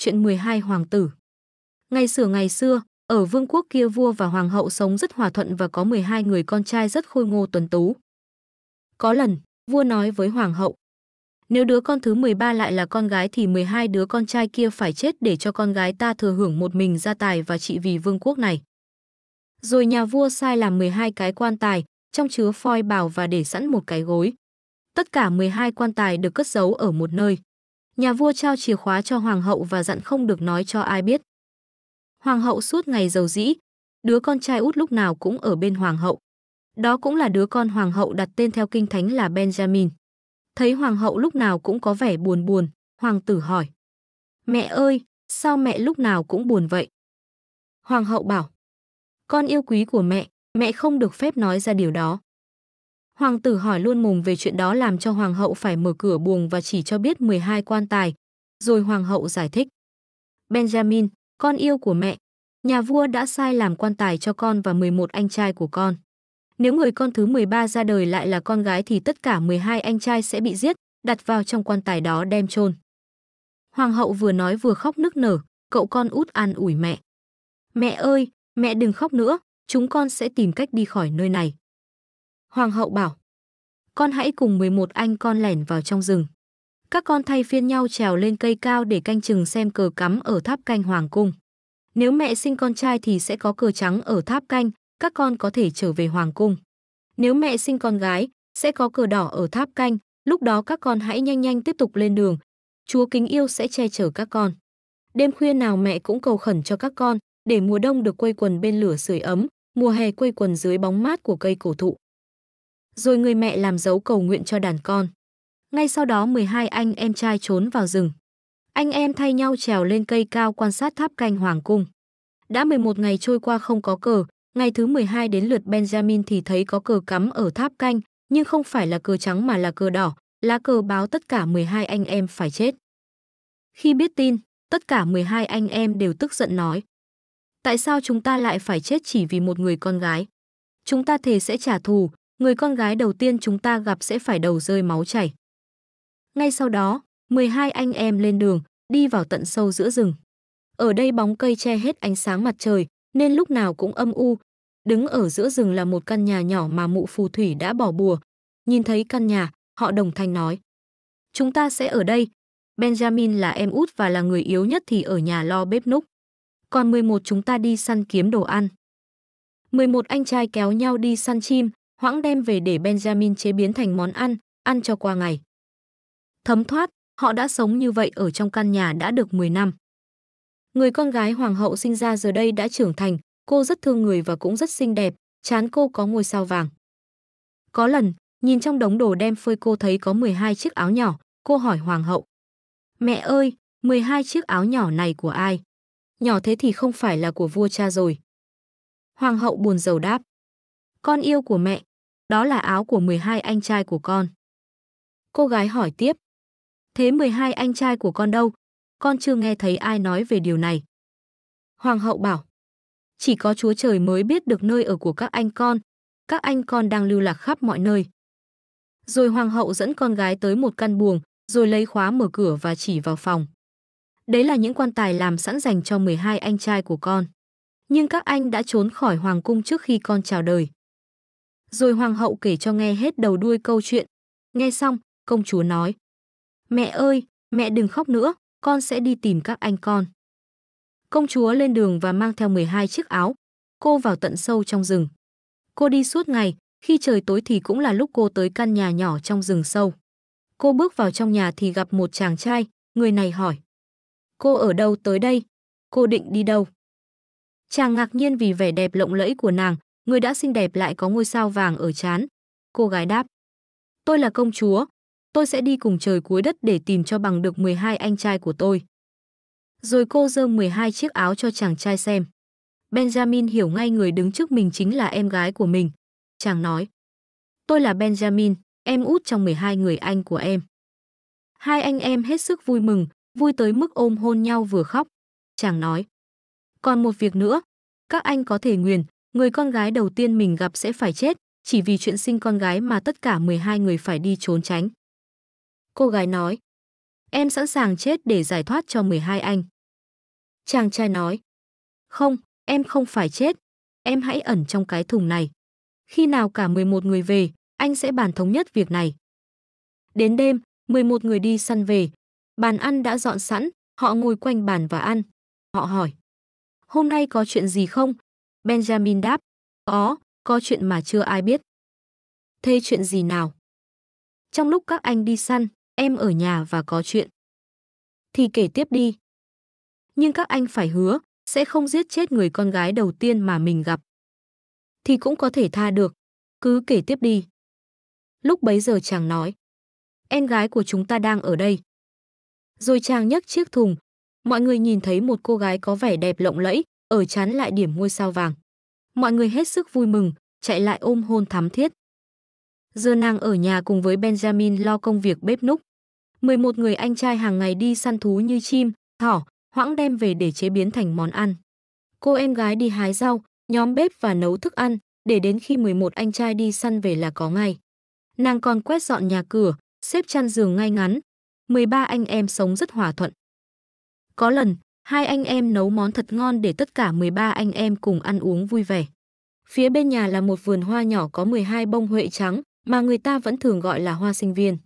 Chuyện 12 hoàng tử. Ngày xưa ngày xưa, ở vương quốc kia vua và hoàng hậu sống rất hòa thuận và có 12 người con trai rất khôi ngô tuấn tú. Có lần, vua nói với hoàng hậu, nếu đứa con thứ 13 lại là con gái thì 12 đứa con trai kia phải chết để cho con gái ta thừa hưởng một mình gia tài và trị vì vương quốc này. Rồi nhà vua sai làm 12 cái quan tài, trong chứa phoi bào và để sẵn một cái gối. Tất cả 12 quan tài được cất giấu ở một nơi. Nhà vua trao chìa khóa cho hoàng hậu và dặn không được nói cho ai biết. Hoàng hậu suốt ngày giàu dĩ, đứa con trai út lúc nào cũng ở bên hoàng hậu. Đó cũng là đứa con hoàng hậu đặt tên theo kinh thánh là Benjamin. Thấy hoàng hậu lúc nào cũng có vẻ buồn buồn, hoàng tử hỏi. Mẹ ơi, sao mẹ lúc nào cũng buồn vậy? Hoàng hậu bảo. Con yêu quý của mẹ, mẹ không được phép nói ra điều đó. Hoàng tử hỏi luôn mồm về chuyện đó làm cho hoàng hậu phải mở cửa buồng và chỉ cho biết 12 quan tài. Rồi hoàng hậu giải thích. Benjamin, con yêu của mẹ, nhà vua đã sai làm quan tài cho con và 11 anh trai của con. Nếu người con thứ 13 ra đời lại là con gái thì tất cả 12 anh trai sẽ bị giết, đặt vào trong quan tài đó đem chôn. Hoàng hậu vừa nói vừa khóc nức nở, cậu con út an ủi mẹ. Mẹ ơi, mẹ đừng khóc nữa, chúng con sẽ tìm cách đi khỏi nơi này. Hoàng hậu bảo, con hãy cùng 11 anh con lẻn vào trong rừng. Các con thay phiên nhau trèo lên cây cao để canh chừng xem cờ cắm ở tháp canh hoàng cung. Nếu mẹ sinh con trai thì sẽ có cờ trắng ở tháp canh, các con có thể trở về hoàng cung. Nếu mẹ sinh con gái, sẽ có cờ đỏ ở tháp canh, lúc đó các con hãy nhanh nhanh tiếp tục lên đường. Chúa kính yêu sẽ che chở các con. Đêm khuya nào mẹ cũng cầu khẩn cho các con, để mùa đông được quây quần bên lửa sưởi ấm, mùa hè quây quần dưới bóng mát của cây cổ thụ. Rồi người mẹ làm dấu cầu nguyện cho đàn con. Ngay sau đó 12 anh em trai trốn vào rừng. Anh em thay nhau trèo lên cây cao quan sát tháp canh hoàng cung. Đã 11 ngày trôi qua không có cờ, ngày thứ 12 đến lượt Benjamin thì thấy có cờ cắm ở tháp canh, nhưng không phải là cờ trắng mà là cờ đỏ, lá cờ báo tất cả 12 anh em phải chết. Khi biết tin, tất cả 12 anh em đều tức giận nói. Tại sao chúng ta lại phải chết chỉ vì một người con gái? Chúng ta thề sẽ trả thù, người con gái đầu tiên chúng ta gặp sẽ phải đầu rơi máu chảy. Ngay sau đó, 12 anh em lên đường, đi vào tận sâu giữa rừng. Ở đây bóng cây che hết ánh sáng mặt trời, nên lúc nào cũng âm u. Đứng ở giữa rừng là một căn nhà nhỏ mà mụ phù thủy đã bỏ bùa. Nhìn thấy căn nhà, họ đồng thanh nói. Chúng ta sẽ ở đây. Benjamin là em út và là người yếu nhất thì ở nhà lo bếp núc. Còn 11 chúng ta đi săn kiếm đồ ăn. 11 anh trai kéo nhau đi săn chim, hoãng đem về để Benjamin chế biến thành món ăn, ăn cho qua ngày. Thấm thoát, họ đã sống như vậy ở trong căn nhà đã được 10 năm. Người con gái hoàng hậu sinh ra giờ đây đã trưởng thành, cô rất thương người và cũng rất xinh đẹp, chán cô có ngôi sao vàng. Có lần, nhìn trong đống đồ đem phơi cô thấy có 12 chiếc áo nhỏ, cô hỏi hoàng hậu. Mẹ ơi, 12 chiếc áo nhỏ này của ai? Nhỏ thế thì không phải là của vua cha rồi. Hoàng hậu buồn rầu đáp. Con yêu của mẹ, đó là áo của 12 anh trai của con. Cô gái hỏi tiếp. Thế 12 anh trai của con đâu? Con chưa nghe thấy ai nói về điều này. Hoàng hậu bảo. Chỉ có Chúa Trời mới biết được nơi ở của các anh con. Các anh con đang lưu lạc khắp mọi nơi. Rồi hoàng hậu dẫn con gái tới một căn buồng, rồi lấy khóa mở cửa và chỉ vào phòng. Đấy là những quan tài làm sẵn dành cho 12 anh trai của con. Nhưng các anh đã trốn khỏi hoàng cung trước khi con chào đời. Rồi hoàng hậu kể cho nghe hết đầu đuôi câu chuyện. Nghe xong, công chúa nói. Mẹ ơi, mẹ đừng khóc nữa, con sẽ đi tìm các anh con. Công chúa lên đường và mang theo 12 chiếc áo. Cô vào tận sâu trong rừng. Cô đi suốt ngày, khi trời tối thì cũng là lúc cô tới căn nhà nhỏ trong rừng sâu. Cô bước vào trong nhà thì gặp một chàng trai, người này hỏi. Cô ở đâu tới đây? Cô định đi đâu? Chàng ngạc nhiên vì vẻ đẹp lộng lẫy của nàng, người đã xinh đẹp lại có ngôi sao vàng ở chán. Cô gái đáp. Tôi là công chúa, tôi sẽ đi cùng trời cuối đất để tìm cho bằng được 12 anh trai của tôi. Rồi cô dơ 12 chiếc áo cho chàng trai xem. Benjamin hiểu ngay người đứng trước mình chính là em gái của mình. Chàng nói, tôi là Benjamin, em út trong 12 người anh của em. Hai anh em hết sức vui mừng, vui tới mức ôm hôn nhau vừa khóc. Chàng nói, còn một việc nữa, các anh có thể nguyền, người con gái đầu tiên mình gặp sẽ phải chết, chỉ vì chuyện sinh con gái mà tất cả 12 người phải đi trốn tránh. Cô gái nói, em sẵn sàng chết để giải thoát cho 12 anh. Chàng trai nói, không, em không phải chết, em hãy ẩn trong cái thùng này. Khi nào cả 11 người về, anh sẽ bàn thống nhất việc này. Đến đêm, 11 người đi săn về. Bàn ăn đã dọn sẵn, họ ngồi quanh bàn và ăn. Họ hỏi, hôm nay có chuyện gì không? Benjamin đáp, có, có chuyện mà chưa ai biết. Thế chuyện gì nào? Trong lúc các anh đi săn, em ở nhà và có chuyện. Thì kể tiếp đi. Nhưng các anh phải hứa, sẽ không giết chết người con gái đầu tiên mà mình gặp. Thì cũng có thể tha được, cứ kể tiếp đi. Lúc bấy giờ chàng nói, em gái của chúng ta đang ở đây. Rồi chàng nhấc chiếc thùng, mọi người nhìn thấy một cô gái có vẻ đẹp lộng lẫy, ở chán lại điểm ngôi sao vàng. Mọi người hết sức vui mừng, chạy lại ôm hôn thắm thiết. Giờ nàng ở nhà cùng với Benjamin lo công việc bếp núc. 11 người anh trai hàng ngày đi săn thú như chim, thỏ, hoãng đem về để chế biến thành món ăn. Cô em gái đi hái rau, nhóm bếp và nấu thức ăn, để đến khi 11 anh trai đi săn về là có ngay. Nàng còn quét dọn nhà cửa, xếp chăn giường ngay ngắn. 13 anh em sống rất hòa thuận. Có lần, hai anh em nấu món thật ngon để tất cả 13 anh em cùng ăn uống vui vẻ. Phía bên nhà là một vườn hoa nhỏ có 12 bông huệ trắng, mà người ta vẫn thường gọi là hoa sinh viên.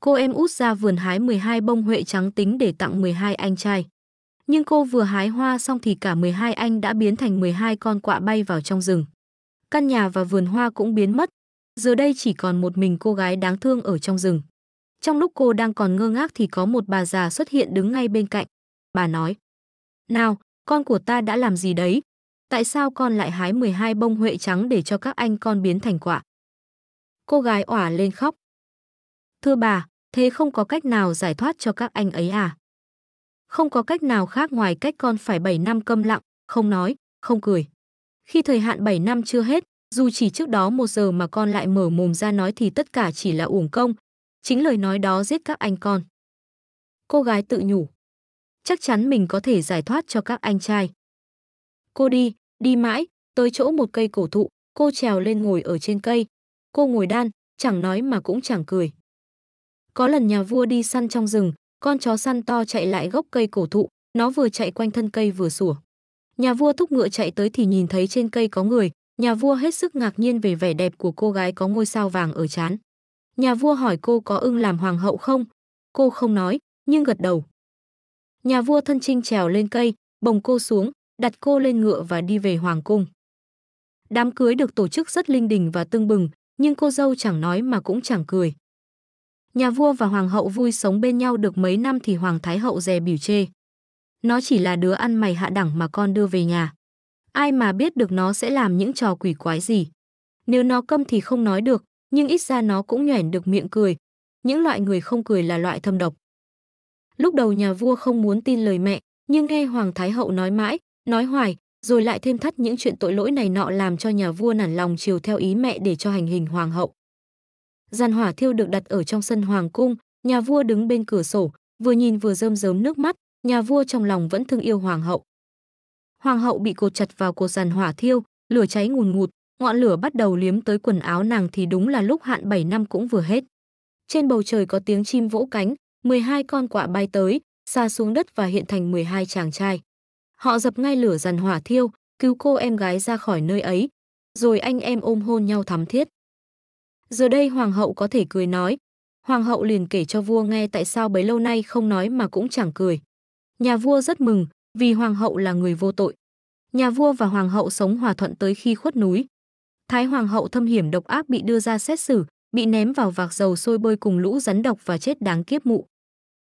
Cô em út ra vườn hái 12 bông huệ trắng tính để tặng 12 anh trai. Nhưng cô vừa hái hoa xong thì cả 12 anh đã biến thành 12 con quạ bay vào trong rừng. Căn nhà và vườn hoa cũng biến mất. Giờ đây chỉ còn một mình cô gái đáng thương ở trong rừng. Trong lúc cô đang còn ngơ ngác thì có một bà già xuất hiện đứng ngay bên cạnh. Bà nói, nào, con của ta đã làm gì đấy? Tại sao con lại hái 12 bông huệ trắng để cho các anh con biến thành quạ? Cô gái òa lên khóc. Thưa bà, thế không có cách nào giải thoát cho các anh ấy à? Không có cách nào khác ngoài cách con phải 7 năm câm lặng, không nói, không cười. Khi thời hạn 7 năm chưa hết, dù chỉ trước đó một giờ mà con lại mở mồm ra nói thì tất cả chỉ là uổng công. Chính lời nói đó giết các anh con. Cô gái tự nhủ. Chắc chắn mình có thể giải thoát cho các anh trai. Cô đi, đi mãi, tới chỗ một cây cổ thụ, cô trèo lên ngồi ở trên cây. Cô ngồi đan, chẳng nói mà cũng chẳng cười. Có lần nhà vua đi săn trong rừng, con chó săn to chạy lại gốc cây cổ thụ, nó vừa chạy quanh thân cây vừa sủa. Nhà vua thúc ngựa chạy tới thì nhìn thấy trên cây có người, nhà vua hết sức ngạc nhiên về vẻ đẹp của cô gái có ngôi sao vàng ở trán. Nhà vua hỏi cô có ưng làm hoàng hậu không? Cô không nói, nhưng gật đầu. Nhà vua thân trinh trèo lên cây, bồng cô xuống, đặt cô lên ngựa và đi về hoàng cung. Đám cưới được tổ chức rất linh đình và tưng bừng, nhưng cô dâu chẳng nói mà cũng chẳng cười. Nhà vua và hoàng hậu vui sống bên nhau được mấy năm thì hoàng thái hậu dè biểu chê. Nó chỉ là đứa ăn mày hạ đẳng mà con đưa về nhà. Ai mà biết được nó sẽ làm những trò quỷ quái gì. Nếu nó câm thì không nói được, nhưng ít ra nó cũng nhoẻn được miệng cười. Những loại người không cười là loại thâm độc. Lúc đầu nhà vua không muốn tin lời mẹ, nhưng nghe Hoàng Thái Hậu nói mãi, nói hoài, rồi lại thêm thắt những chuyện tội lỗi này nọ làm cho nhà vua nản lòng chiều theo ý mẹ để cho hành hình hoàng hậu. Giàn hỏa thiêu được đặt ở trong sân hoàng cung, nhà vua đứng bên cửa sổ, vừa nhìn vừa rơm rớm nước mắt, nhà vua trong lòng vẫn thương yêu hoàng hậu. Hoàng hậu bị cột chặt vào cột giàn hỏa thiêu, lửa cháy ngùn ngụt, ngọn lửa bắt đầu liếm tới quần áo nàng thì đúng là lúc hạn 7 năm cũng vừa hết. Trên bầu trời có tiếng chim vỗ cánh, 12 con quạ bay tới, xa xuống đất và hiện thành 12 chàng trai. Họ dập ngay lửa dần hỏa thiêu, cứu cô em gái ra khỏi nơi ấy, rồi anh em ôm hôn nhau thắm thiết. Giờ đây hoàng hậu có thể cười nói, hoàng hậu liền kể cho vua nghe tại sao bấy lâu nay không nói mà cũng chẳng cười. Nhà vua rất mừng, vì hoàng hậu là người vô tội. Nhà vua và hoàng hậu sống hòa thuận tới khi khuất núi. Thái hoàng hậu thâm hiểm độc ác bị đưa ra xét xử, bị ném vào vạc dầu sôi bơi cùng lũ rắn độc và chết đáng kiếp mụ.